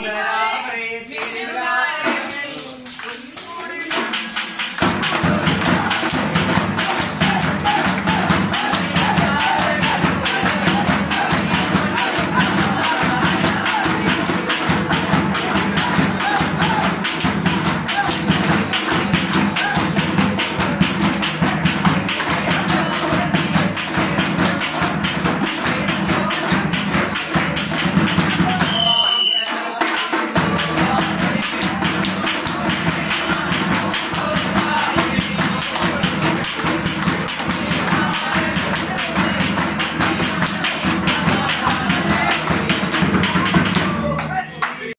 Yeah.